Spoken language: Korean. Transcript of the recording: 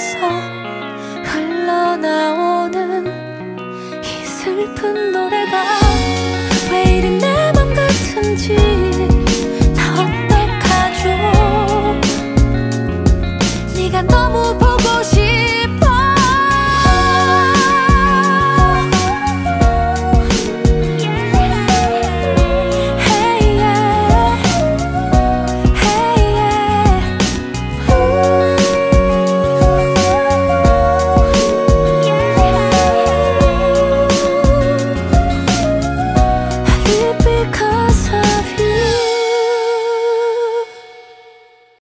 속에서 흘러나오는 이 슬픈 노래가 왜 이리 내 맘 같은지 나 어떡하죠 네가 너무 버